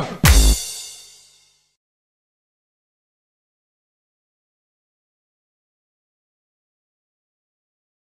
Go!